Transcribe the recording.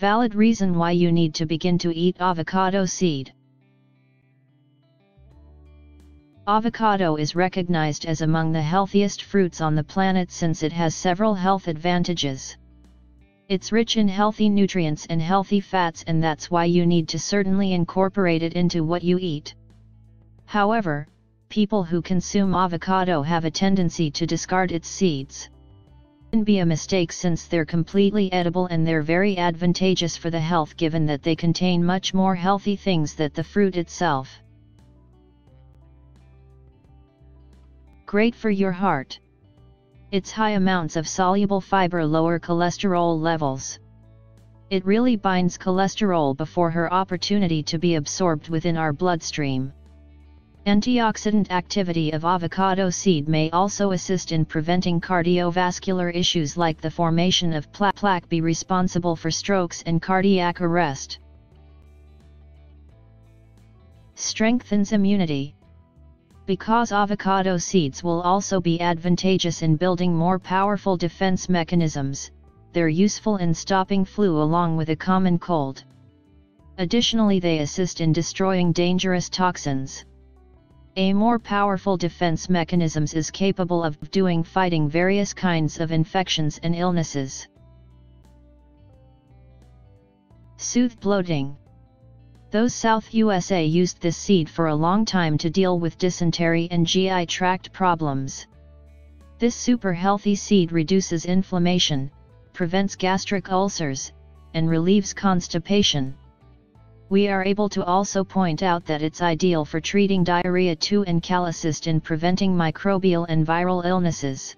Valid reason why you need to begin to eat avocado seed. Avocado is recognized as among the healthiest fruits on the planet since it has several health advantages. It's rich in healthy nutrients and healthy fats and that's why you need to certainly incorporate it into what you eat. However, people who consume avocado have a tendency to discard its seeds. Can be a mistake since they're completely edible and they're very advantageous for the health given that they contain much more healthy things than the fruit itself. Great for your heart. Its high amounts of soluble fiber lower cholesterol levels. It really binds cholesterol before her opportunity to be absorbed within our bloodstream. Antioxidant activity of avocado seed may also assist in preventing cardiovascular issues like the formation of plaque, plaque be responsible for strokes and cardiac arrest. Strengthens immunity because avocado seeds will also be advantageous in building more powerful defense mechanisms, they're useful in stopping flu along with a common cold. Additionally they assist in destroying dangerous toxins. A more powerful defense mechanisms is capable of doing fighting various kinds of infections and illnesses. Soothe bloating those South USA used this seed for a long time to deal with dysentery and GI tract problems. This super healthy seed reduces inflammation, prevents gastric ulcers, and relieves constipation. We are able to also point out that it's ideal for treating diarrhea too and callicist in preventing microbial and viral illnesses.